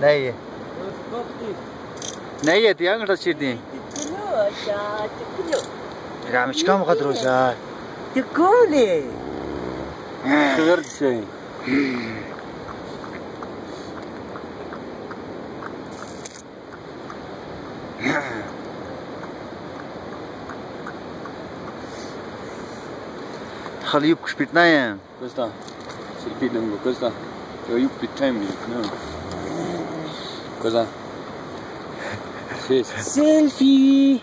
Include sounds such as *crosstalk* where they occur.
Nej. Nej, ti ang rashidi. Ya mش كم قدر زار. تقولي غير شيء خلي يبكش بيتنايم. Questa, si ripete Yo, you pretend me, no. Cosa? *laughs* Selfie!